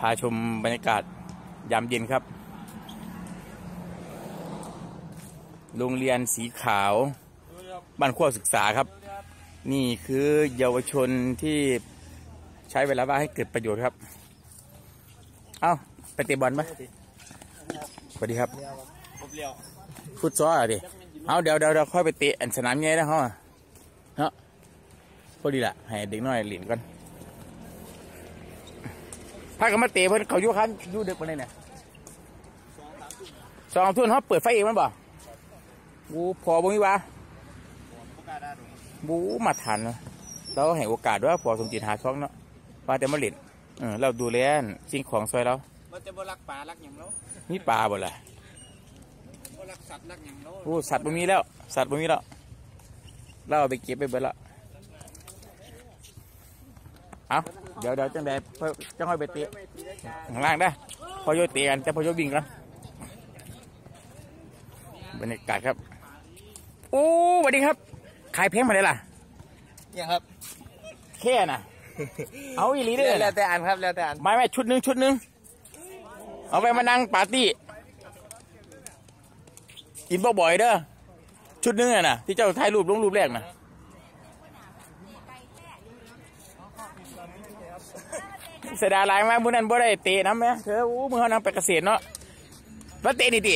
พาชมบรรยากาศยามเย็นครับ โรงเรียนสีขาวบ้านขั้วศึกษาครับ นี่คือเยาวชนที่ใช้เวลาว่างให้เกิดประโยชน์ครับ เอ้าไปเตะบอลไหมสวัสดีครับฟุตซอลเหรอดิเอาเดี๋ยวเดี๋ยวเดี๋ยวค่อยไปเตะสนามใหญ่นะฮะเนาะพอดีละให้เด็กน้อยเหรียญก่อน พากันมาเตะเพิ่นเขาอยู่คันอยู่เด็กปานใดเนี่ยสองทุ่นเขาเปิดไฟเองมันบ่บูพอบ่มีวะประกาศได้ดูบูมาทันเนาะเราให้โอกาสด้วยพอสมจิตหาช่องเนาะว่าแต่มาเล่นเออเราดูแลสิ่งของซอยเรามันจะบ่รักป่ารักหยังแล้วมีปลาบ่ล่ะบ่รักสัตว์รักหยังแล้วโอ้สัตว์บ่มีแล้ว สัตว์บ่มีแล้วเราเอาไปเก็บไปเบิดละเอา เดี๋ยวเดี๋ยวจังใดเพิ่นจังค่อยไปเตะข้างล่างได้อพอโยเตะกันจะพอโยวิ่งกันบรรยากาศครับโอ้สวัสดีครับ ขายเพลงมาเลยล่ะยังครับแค่น่ะ เอาอีหลีเด้อแล้วแต่อันครับแล้วแต่อันไม่ไม่ชุดหนึ่งชุดหนึ่งเอาไปมานั่งปาร์ตี้กินบ่อยๆเด้อชุดหนึงอะนะที่เจ้าถ่ายรูปลงรูปแรกนะ เสียดายหลายมากมื้อนั้นบ่ได้เตะน้ำแม่เธอโอ้มื้อเฮานั่งไปเกษตรเนาะมาเตะนี่ติ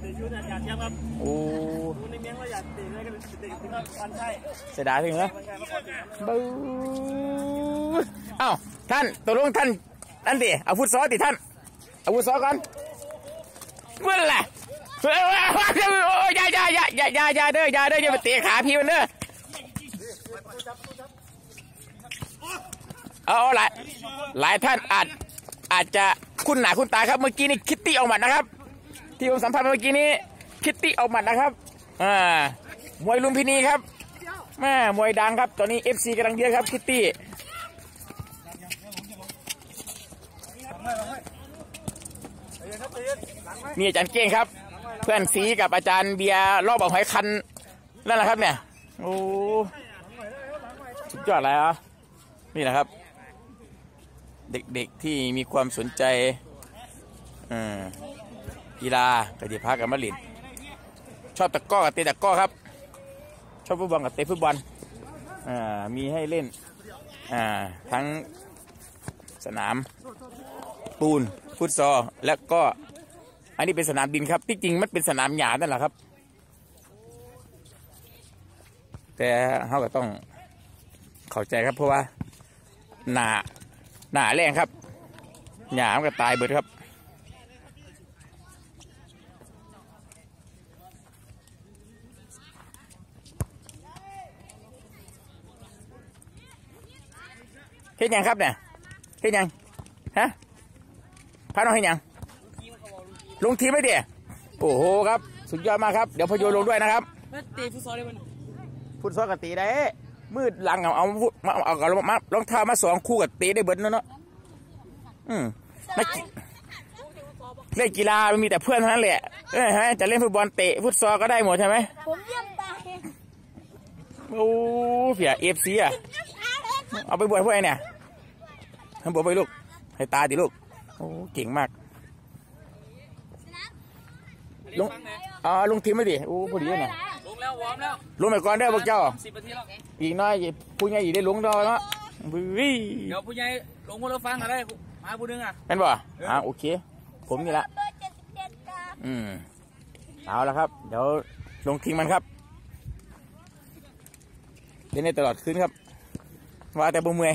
ในชุดอาจารย์ครับโอ้คุณในเมียงเราอยากตีเลยกันตีที่นั่นกันใช่เสียดายถึงเหรอมันใช่มาก่อนครับบู๊เอ้าท่านตกลงท่านนั่นดิเอาฟุตซอลติท่านเอาฟุตซอลก่อนเมื่อไหร่เฮ้ยโอ้ยอย่าอย่าอย่าอย่าอย่าอย่าเด้ออย่าเด้ออย่าไปเตะขาพี่มันเด้อ เอาหลายหลายท่านอาจอาจจะคุ้นหนาคุ้นตาครับเมื่อกี้นี่คิตตี้ออกหมัดนะครับ ที่ผมสัมภาษณ์เมื่อกี้นี้คิตตี้ออกหมัดนะครับอ่ามวยลุมพินีครับแม่มวยดังครับ ตอนนี้ FC กำลังเยอะครับคิตตี้มีอาจารย์เก้งครับ เพื่อนสีกับอาจารย์เบียร์รอบเอาหอยคันนั่นแหละครับเนี่ยโอ้สุดยอดเลยอะนี่แหละครับ เด็กๆที่มีความสนใจกีฬากระดิพักกับมะลินชอบตะก้อกับเตะตะก้อครับ ชอบฟุตบอลกับเตะฟุตบอลมีให้เล่นทั้งสนามปูนฟุตซอลและก็ อันนี้เป็นสนามดินครับ ที่จริงมันเป็นสนามหญ้านั่นแหละครับ แต่เขาก็ต้องเข้าใจครับเพราะว่าหนา หนาแรงครับหญ้ามันก็ตายเบิดครับเฮ็ดหยังครับเนี่ยเฮ็ดหยังฮะพาน้องเฮ็ดหยังลงทีมไหมเดียโอ้โหครับ สุดยอดมากครับ เดี๋ยวพโยลงด้วยนะครับมาตีฟุตซอลได้มันฟุตซอลกับตีได้ มืดหลังเอาเอามาเอาเอาเอามารองเท้ามาสองคู่กับตีได้เบิดเนาะเนาะอืมนักเล่นกีฬามันมีแต่เพื่อนเท่านั้นแหละเอ้ยฮะจะเล่นฟุตบอลเตะฟุตซอลก็ได้หมดใช่ไหมผมเยี่ยมตายโอ้เผียเอฟซีอะเอาไปบวชพวกไอ้เนี่ยทำบวชไปลูก ให้ตาดิลูกโอ้เก่งมากลุงอ่าลุงทีมไม่ดิโอ้พอดีเลยนะ ลงแล้ววอร์มแล้วลงไปก่อนได้อพวกเจ้า สิบนาทีแล้วอีกหน้อยผู้ใหญ่อีกได้ลงดอเนาะบึ้ยเดี๋ยวผู้ใหญ่ลงมาแล้วฟังอะไรมาผู้นึงอะเป็นบ่อ่าโอเค ผมนี่ละเบอร์เจ็ดสิบเจ็ดครับอืมเอาละครับ เดี๋ยวลงทิ้งมันครับเล่นได้ตลอดคืนครับ ว่าแต่บ่เมื่อย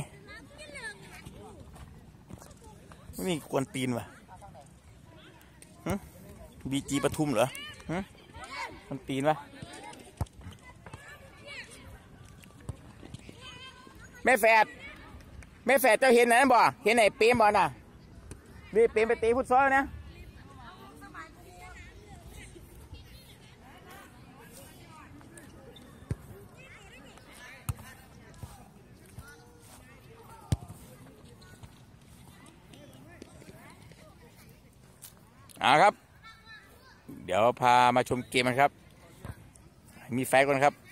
ไม่มีกวนตีนว่ะบีจีปทุมเหรอหึกวนตีนวะ แม่แฝดแม่แฝดเจ้าเห็นไหนบ่เห็นไหนเปรมบ่น่ะนี่เปรมไปตีฟุตซอนะเอาครับ เดี๋ยวพามาชมเกมกันครับ มีไฟก่อนครับ